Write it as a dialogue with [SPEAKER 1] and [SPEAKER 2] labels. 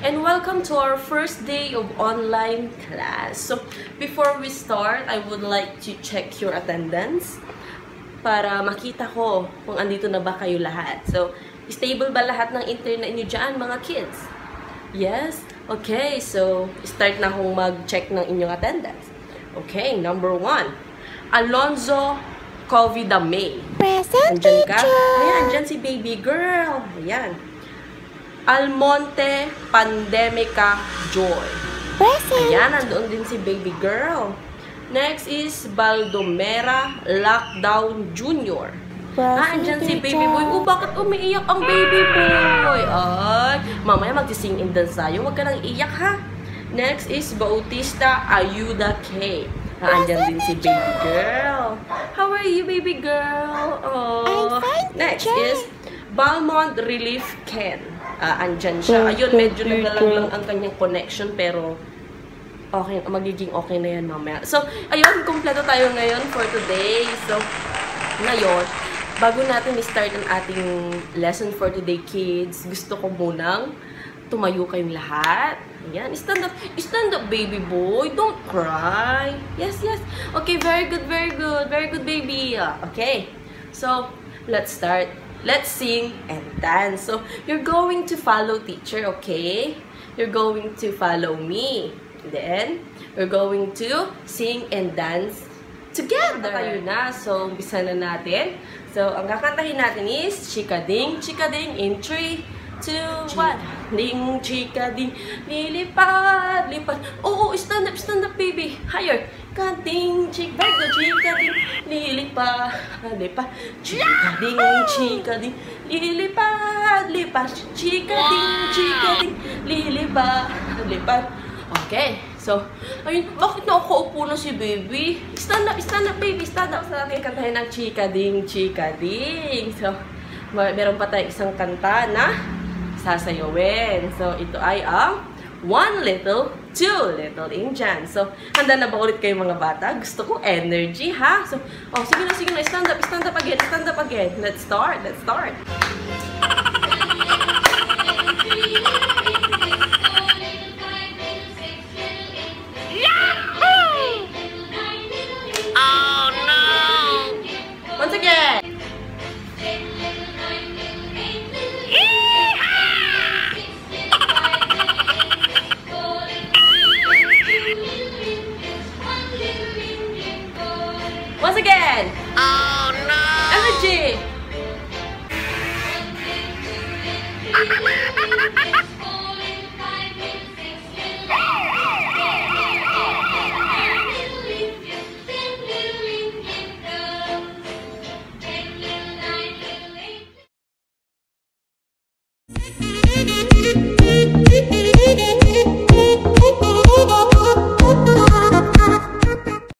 [SPEAKER 1] and welcome to our first day of online class. So, before we start, I would like to check your attendance para makita ko kung andito na ba kayo lahat. So, stable ba lahat ng internet niyo dyan, mga kids? Yes? Okay, so, start na akong mag-check ng inyong attendance. Okay, number one. Alonzo Covida May.
[SPEAKER 2] Present,
[SPEAKER 1] Andyan ka?
[SPEAKER 2] teacher.
[SPEAKER 1] Ayan, andyan si baby girl. Ayan. Almonte Pandemica Joy.
[SPEAKER 2] Present.
[SPEAKER 1] Ayan, nandoon din si baby girl. Next is Baldomera Lockdown Jr. Ah, andyan si baby boy. Oh, bakit umiiyak ang baby boy? Ay, mamaya mag-sing in dance tayo. Huwag ka nang iyak, ha? Next is Bautista Ayuda K. Ah, andyan din si baby girl. How are you, baby girl? Oh.
[SPEAKER 2] I'm fine,
[SPEAKER 1] Next is Balmont Relief Ken. Ah, andyan siya. Ayun, medyo naglalaglang ang kanyang connection, pero okay, magiging okay na yan mamaya. So, ayun, kumpleto tayo ngayon for today. So, ngayon, bago natin i-start ang ating lesson for today, kids, gusto ko munang tumayo kayong lahat. Ayan, stand up, stand up, baby boy. Don't cry. Yes, yes. Okay, very good, very good. Very good, baby. Ah, Okay, so, let's start. Let's sing and dance. So, you're going to follow teacher, okay? You're going to follow me. Then, we're going to sing and dance together. Tayo na. So, umpisa na natin. So, ang kakantahin natin is Chikading, Chikading in 3, 2, 1. Ding, chikading, lilipad, lipad. Oo, stand up, stand up, baby. Higher. Kading, chik, very good, chikading, lilipad, lipad. Chikading, chikading, lilipad, lipad. Chikading, chikading, lilipad, lipad. Okay. So, ayun, bakit nakaupo na si baby? Stand up, stand up, baby. Stand up sa ating kantahin ng chikading, chikading. So, mer- meron pa tayong isang kanta na sasayawin. So, ito ay ang One Little, Two Little Indian. So, handa na ba ulit kayo mga bata? Gusto ko energy, ha? So, oh, sige na, sige na. Stand up, stand up again, stand up again. Let's start, let's start. again. Oh no. Energy.